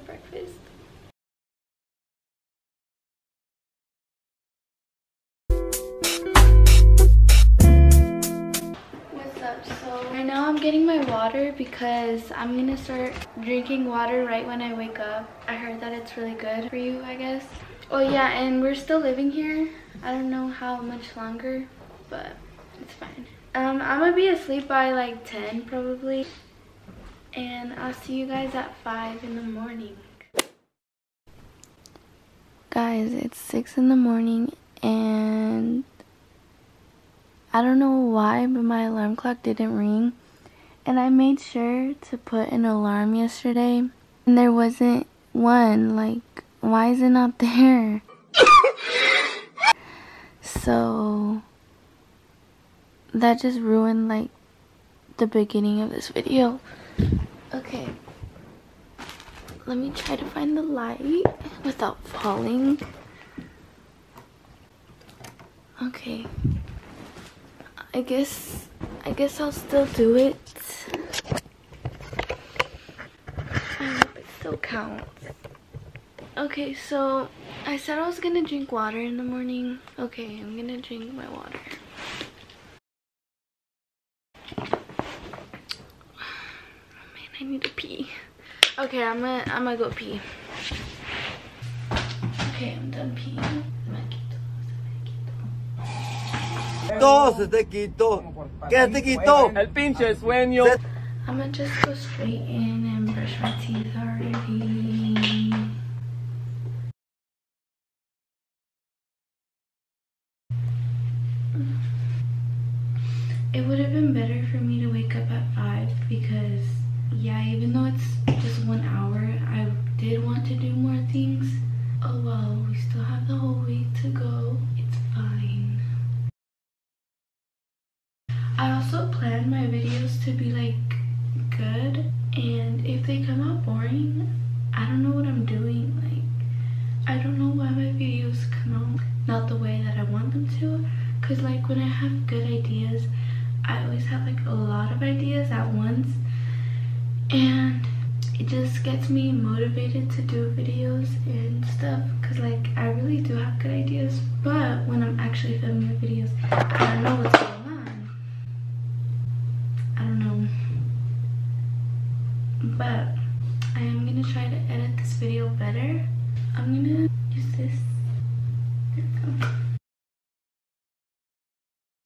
breakfast. What's up? So right now I'm getting my water because I'm gonna start drinking water right when I wake up. I heard that it's really good for you, I guess. Oh yeah, and we're still living here. I don't know how much longer, but it's fine. Um, I'm gonna be asleep by like 10 probably. And I'll see you guys at 5 in the morning. Guys, it's 6 in the morning and I don't know why, but my alarm clock didn't ring. And I made sure to put an alarm yesterday and there wasn't one. Like, why is it not there? so that just ruined like the beginning of this video. Okay. Let me try to find the light without falling. Okay. I guess I guess I'll still do it. I hope it still counts. Okay, so I said I was gonna drink water in the morning. Okay, I'm gonna drink my water. man, I need to pee. Okay, I'm gonna I'm gonna go pee. Okay, I'm done peeing. Todo se te quitó. ¿Qué te quitó? El pinche sueño. I'm gonna just go straight in and brush my teeth already. I don't know but I am gonna try to edit this video better I'm gonna use this.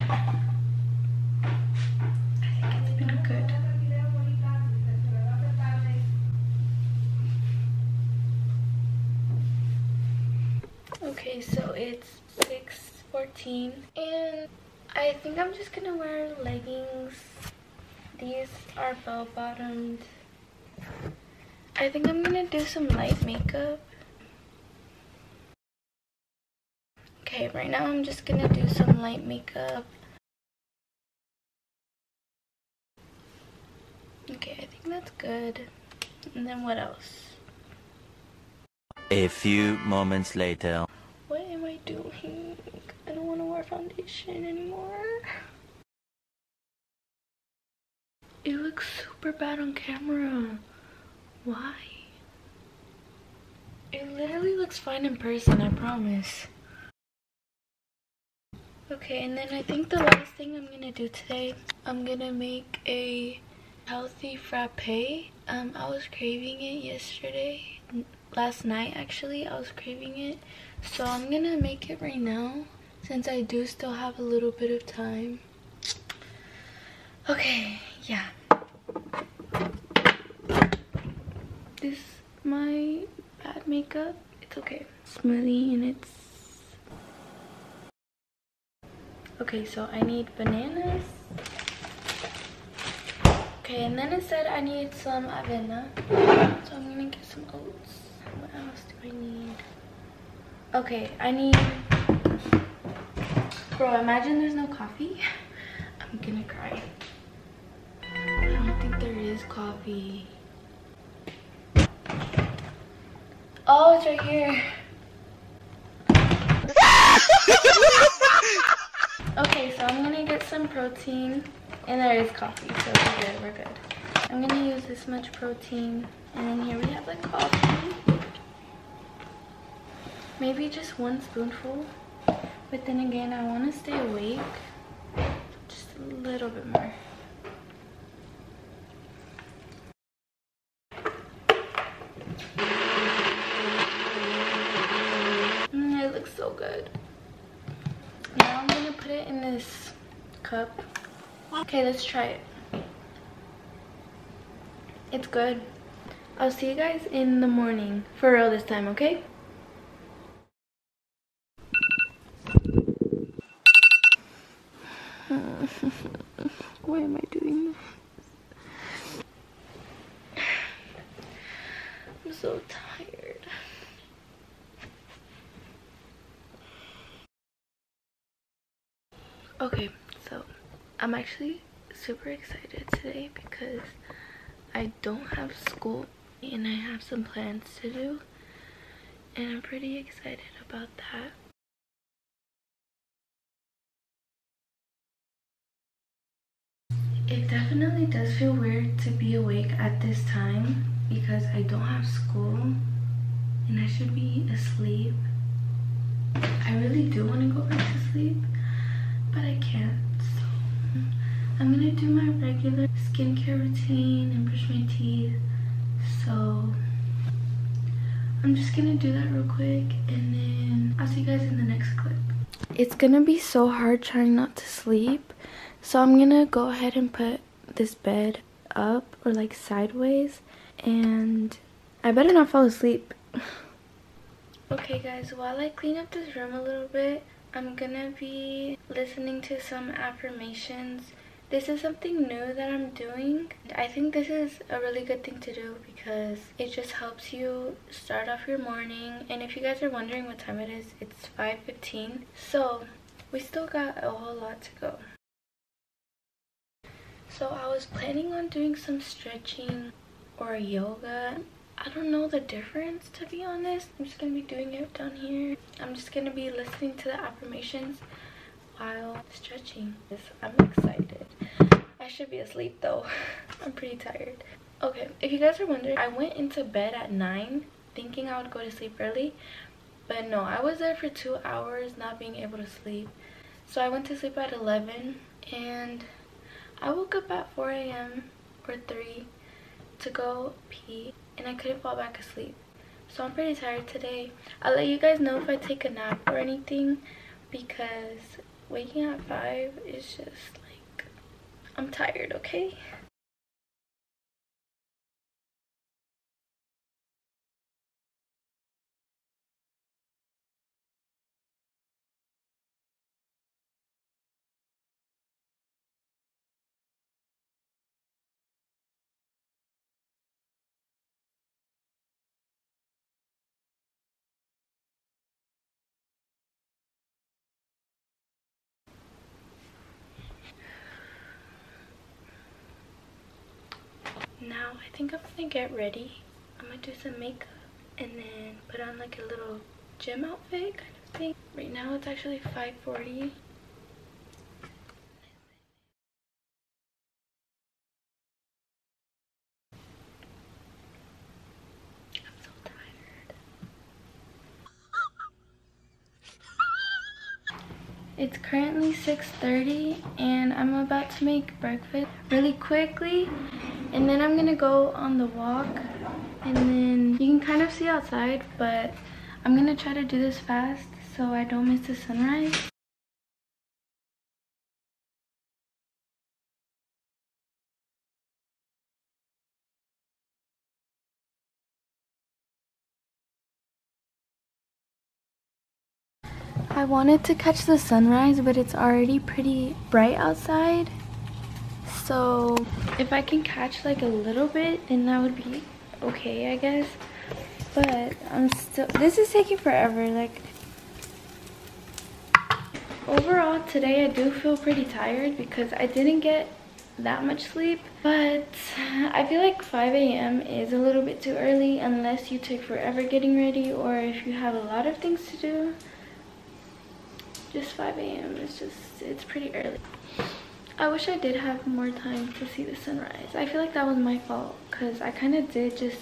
I think it's been good Okay, so it's 6.14 and I think I'm just gonna wear leggings. Are bell-bottomed. I think I'm gonna do some light makeup. Okay, right now I'm just gonna do some light makeup. Okay, I think that's good. And then what else? A few moments later. What am I doing? I don't want to wear foundation anymore. It looks super bad on camera. Why? It literally looks fine in person, I promise. Okay, and then I think the last thing I'm gonna do today, I'm gonna make a healthy frappe. Um, I was craving it yesterday, last night actually, I was craving it. So I'm gonna make it right now, since I do still have a little bit of time. Okay, yeah. This my bad makeup. It's okay. Smoothie and it's Okay, so I need bananas. Okay, and then it said I need some avena. So I'm gonna get some oats. What else do I need? Okay, I need... Bro, imagine there's no coffee. I'm gonna cry. I don't think there is coffee. Oh, it's right here. okay, so I'm gonna get some protein. And there is coffee, so we're good, we're good. I'm gonna use this much protein. And then here we have the coffee. Maybe just one spoonful. But then again, I want to stay awake. Just a little bit more. Mm, it looks so good. Now I'm gonna put it in this cup. Okay, let's try it. It's good. I'll see you guys in the morning. For real this time, okay? Why am I doing this? I'm so tired. Okay, I'm actually super excited today because I don't have school and I have some plans to do and I'm pretty excited about that. It definitely does feel weird to be awake at this time because I don't have school and I should be asleep. I really do want to go back to sleep, but I can't. I'm gonna do my regular skincare routine and brush my teeth. So I'm just gonna do that real quick and then I'll see you guys in the next clip. It's gonna be so hard trying not to sleep. So I'm gonna go ahead and put this bed up or like sideways and I better not fall asleep. okay guys, while I clean up this room a little bit, I'm gonna be listening to some affirmations. This is something new that I'm doing. I think this is a really good thing to do because it just helps you start off your morning. And if you guys are wondering what time it is, it's 5.15. So we still got a whole lot to go. So I was planning on doing some stretching or yoga. I don't know the difference to be honest. I'm just going to be doing it down here. I'm just going to be listening to the affirmations while stretching. I'm excited. Should be asleep though. I'm pretty tired. Okay, if you guys are wondering, I went into bed at 9 thinking I would go to sleep early. But no, I was there for two hours not being able to sleep. So I went to sleep at 11 and I woke up at 4 a.m. or 3 to go pee and I couldn't fall back asleep. So I'm pretty tired today. I'll let you guys know if I take a nap or anything because waking at 5 is just I'm tired, okay? Now I think I'm gonna get ready. I'm gonna do some makeup and then put on like a little gym outfit kind of thing. Right now it's actually 5.40. I'm so tired. It's currently 6.30 and I'm about to make breakfast really quickly and then I'm gonna go on the walk and then you can kind of see outside but I'm gonna try to do this fast so I don't miss the sunrise. I wanted to catch the sunrise but it's already pretty bright outside so if I can catch like a little bit then that would be okay I guess but I'm still this is taking forever like overall today I do feel pretty tired because I didn't get that much sleep but I feel like 5 a.m. is a little bit too early unless you take forever getting ready or if you have a lot of things to do just 5 a.m. it's just it's pretty early I wish I did have more time to see the sunrise. I feel like that was my fault because I kind of did just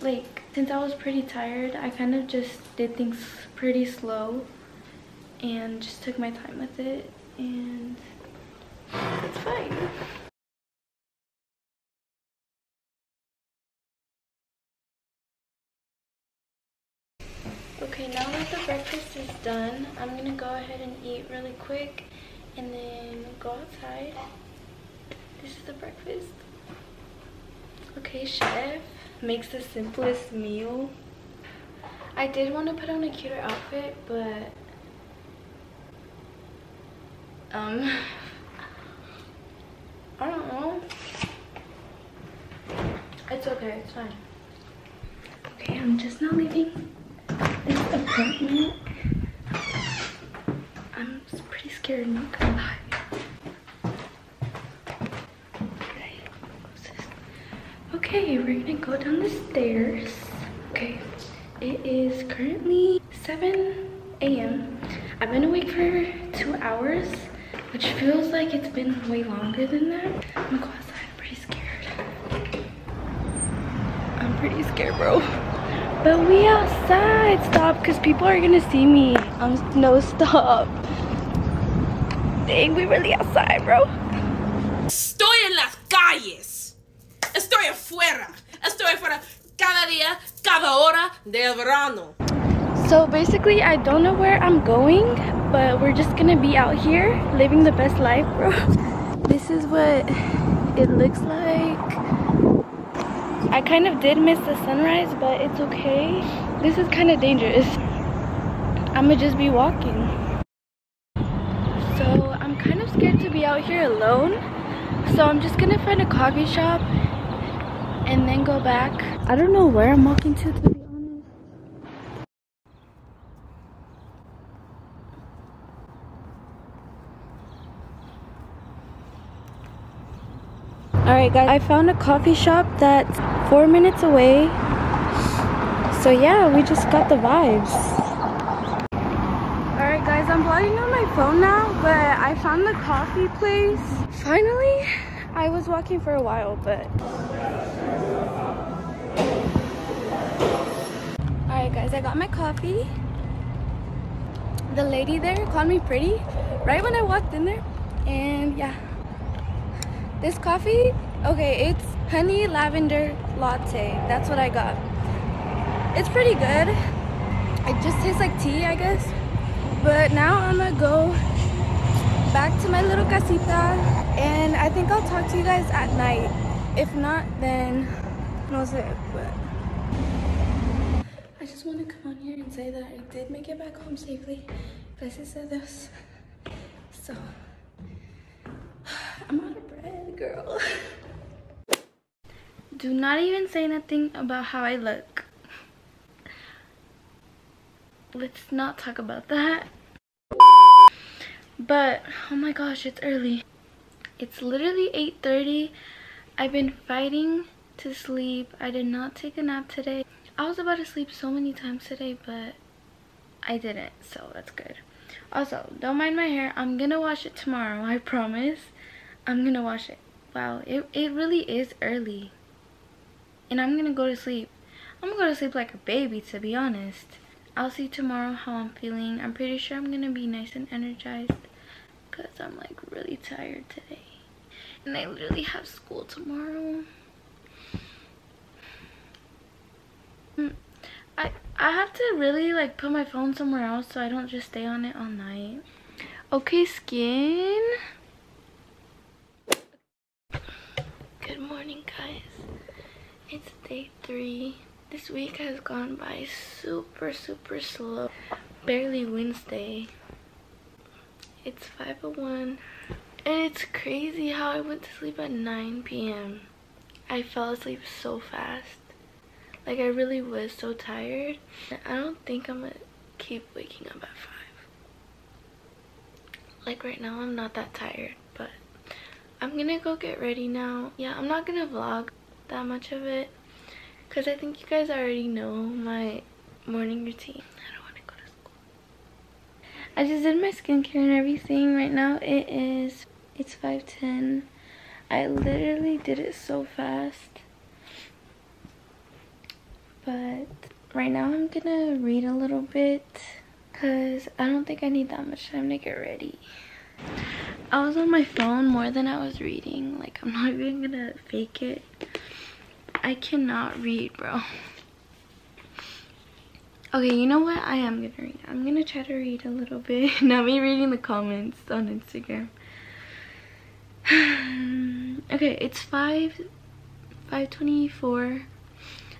like since I was pretty tired I kind of just did things pretty slow and just took my time with it and it's fine. Okay, now that the breakfast is done, I'm gonna go ahead and eat really quick and then go outside. This is the breakfast. Okay, chef makes the simplest meal. I did want to put on a cuter outfit, but um, I don't know. It's okay, it's fine. Okay, I'm just now leaving this apartment. I'm Okay, we're gonna go down the stairs. Okay, it is currently 7 a.m. I've been awake for two hours, which feels like it's been way longer than that. I'm gonna go outside, I'm pretty scared. I'm pretty scared, bro. But we outside, stop, because people are gonna see me. I'm no stop. Dang, we really outside, bro. Estoy en las calles. Estoy afuera. Estoy afuera cada día, cada hora de verano. So basically, I don't know where I'm going, but we're just gonna be out here living the best life, bro. This is what it looks like. I kind of did miss the sunrise, but it's okay. This is kind of dangerous. I'm gonna just be walking. So I'm kind of scared to be out here alone. So I'm just gonna find a coffee shop and then go back. I don't know where I'm walking to, to be honest. Alright guys, I found a coffee shop that's four minutes away. So yeah, we just got the vibes. Alright guys, I'm vlogging on my phone now, but I found the coffee place. Finally, I was walking for a while, but Alright guys, I got my coffee. The lady there called me pretty right when I walked in there. And yeah. This coffee, okay, it's honey lavender latte. That's what I got. It's pretty good. It just tastes like tea, I guess. But now I'm gonna go back to my little casita and I think I'll talk to you guys at night. If not, then no sé, but I just want to come on here and say that I did make it back home safely. Gracias a Dios. So, I'm out of bread, girl. Do not even say nothing about how I look. Let's not talk about that. But, oh my gosh, it's early. It's literally 8.30. I've been fighting to sleep. I did not take a nap today. I was about to sleep so many times today, but I didn't, so that's good. Also, don't mind my hair. I'm gonna wash it tomorrow, I promise. I'm gonna wash it. Wow, it, it really is early. And I'm gonna go to sleep. I'm gonna go to sleep like a baby, to be honest. I'll see tomorrow how I'm feeling. I'm pretty sure I'm gonna be nice and energized because I'm like really tired today. And I literally have school tomorrow. Hmm. I, I have to really like put my phone somewhere else so I don't just stay on it all night. Okay, skin. Good morning, guys. It's day three. This week has gone by super, super slow. Barely Wednesday. It's 5.01. And it's crazy how I went to sleep at 9 p.m. I fell asleep so fast. Like I really was so tired. I don't think I'm gonna keep waking up at 5. Like right now I'm not that tired, but I'm gonna go get ready now. Yeah, I'm not gonna vlog that much of it because I think you guys already know my morning routine. I don't want to go to school. I just did my skincare and everything. Right now it is It's 5.10. I literally did it so fast. But right now I'm gonna read a little bit because I don't think I need that much time to get ready. I was on my phone more than I was reading. Like, I'm not even gonna fake it. I cannot read, bro. Okay, you know what? I am gonna read. I'm gonna try to read a little bit. Not me reading the comments on Instagram. okay, it's 5 524.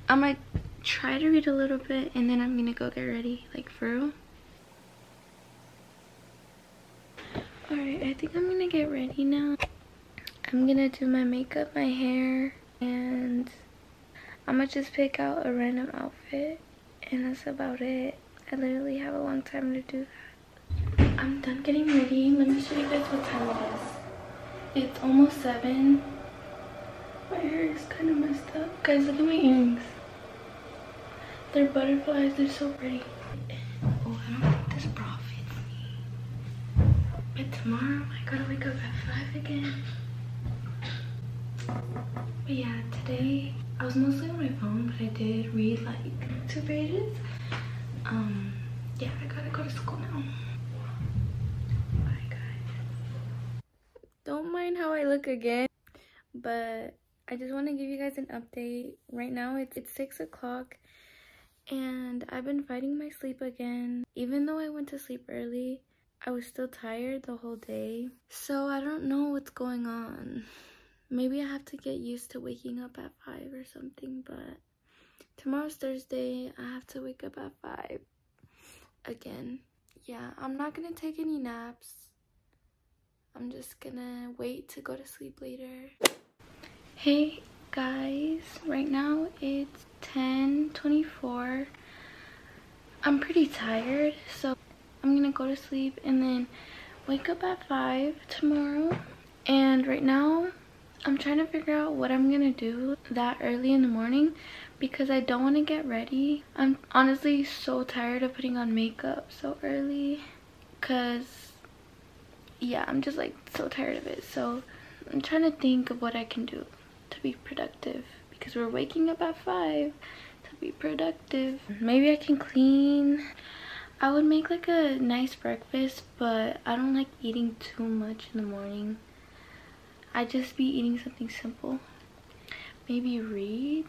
I'm gonna try to read a little bit and then I'm gonna go get ready. Like for real. Alright, I think I'm gonna get ready now. I'm gonna do my makeup, my hair, and I'm gonna just pick out a random outfit and that's about it. I literally have a long time to do that. I'm done getting ready. Let me show you guys what time it is. It's almost 7. My hair is kind of messed up. Guys, look at my earrings. They're butterflies. They're so pretty. Oh, I don't think this bra fits me. But tomorrow, I gotta wake up at 5 again. But yeah, today I was mostly on my phone, but I did read like two pages. Um, yeah, I gotta go to school now. Bye, guys. Don't mind how I look again, but I just want to give you guys an update. Right now, it's, it's 6 o'clock, and I've been fighting my sleep again. Even though I went to sleep early, I was still tired the whole day. So I don't know what's going on. Maybe I have to get used to waking up at 5 or something, but tomorrow's Thursday. I have to wake up at 5 again. Yeah, I'm not gonna take any naps. I'm just gonna wait to go to sleep later. Hey guys, right now it's 10:24. I'm pretty tired, so I'm gonna go to sleep and then wake up at 5 tomorrow. And right now, I'm trying to figure out what I'm gonna do that early in the morning because I don't want to get ready. I'm honestly so tired of putting on makeup so early because yeah, I'm just like so tired of it. So I'm trying to think of what I can do to be productive because we're waking up at 5 to be productive. Maybe I can clean. I would make like a nice breakfast, but I don't like eating too much in the morning. I just be eating something simple. Maybe read.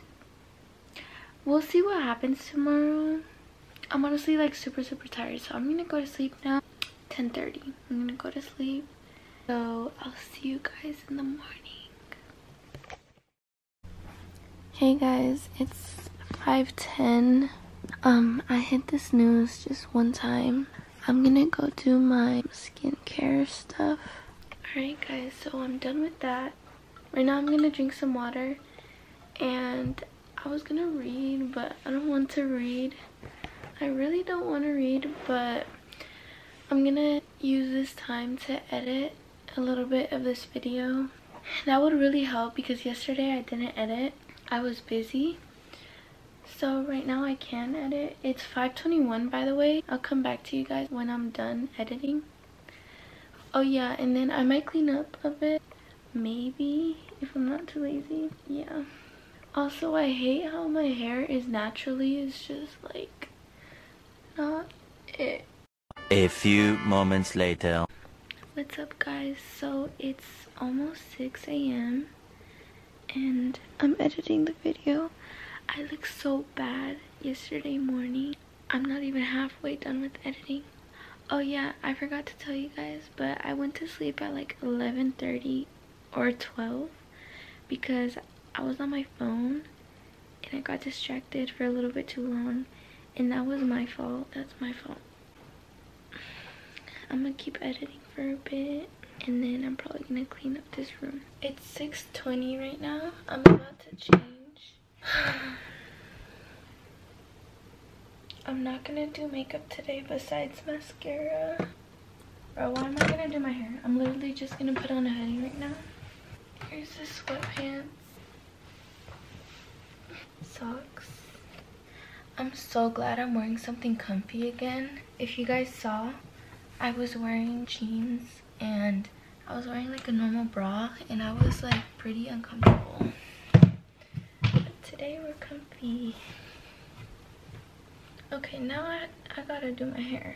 We'll see what happens tomorrow. I'm honestly like super super tired so I'm gonna go to sleep now. 10:30. I'm gonna go to sleep. So I'll see you guys in the morning. Hey guys, it's 5:10. Um, I hit the snooze just one time. I'm gonna go do my skincare stuff. Alright guys, so I'm done with that. Right now I'm gonna drink some water and I was gonna read but I don't want to read. I really don't want to read but I'm gonna use this time to edit a little bit of this video. That would really help because yesterday I didn't edit. I was busy. So right now I can edit. It's 5.21 by the way. I'll come back to you guys when I'm done editing. Oh yeah, and then I might clean up a bit. Maybe, if I'm not too lazy. Yeah. Also, I hate how my hair is naturally, it's just like, not it. A few moments later. What's up guys? So it's almost 6 a.m. and I'm editing the video. I look so bad yesterday morning. I'm not even halfway done with editing. Oh yeah, I forgot to tell you guys, but I went to sleep at like 11.30 or 12 because I was on my phone and I got distracted for a little bit too long and that was my fault. That's my fault. I'm gonna keep editing for a bit and then I'm probably gonna clean up this room. It's 6.20 right now. I'm about to change. I'm not gonna do makeup today besides mascara. Bro, why am I gonna do my hair? I'm literally just gonna put on a hoodie right now. Here's the sweatpants. Socks. I'm so glad I'm wearing something comfy again. If you guys saw, I was wearing jeans and I was wearing like a normal bra and I was like pretty uncomfortable. But today we're comfy. Okay, now I, I gotta do my hair.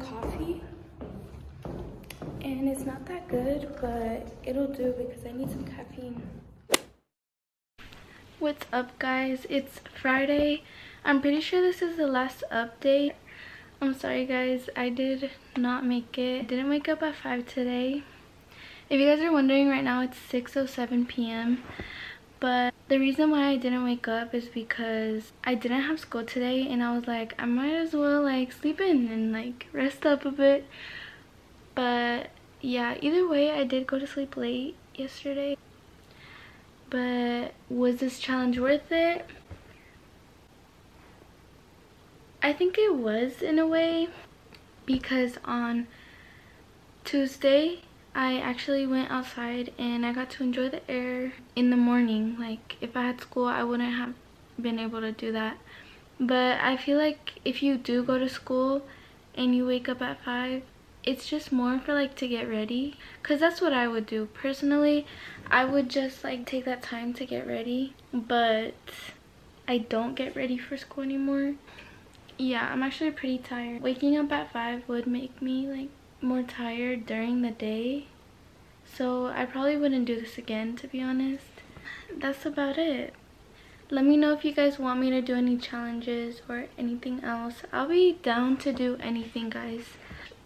Coffee and it's not that good, but it'll do because I need some caffeine. What's up guys? It's Friday. I'm pretty sure this is the last update. I'm sorry guys, I did not make it. I didn't wake up at 5 today. If you guys are wondering right now, it's 6.07 p.m. But the reason why I didn't wake up is because I didn't have school today and I was like, I might as well like sleep in and like rest up a bit. But yeah, either way, I did go to sleep late yesterday. But was this challenge worth it? I think it was in a way because on Tuesday I actually went outside and I got to enjoy the air in the morning. Like if I had school, I wouldn't have been able to do that. But I feel like if you do go to school and you wake up at 5, it's just more for like to get ready. Cause that's what I would do. Personally, I would just like take that time to get ready. But I don't get ready for school anymore. Yeah, I'm actually pretty tired. Waking up at 5 would make me like more tired during the day so I probably wouldn't do this again to be honest that's about it. Let me know if you guys want me to do any challenges or anything else. I'll be down to do anything guys.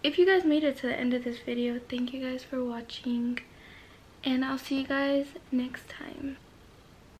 If you guys made it to the end of this video thank you guys for watching and I'll see you guys next time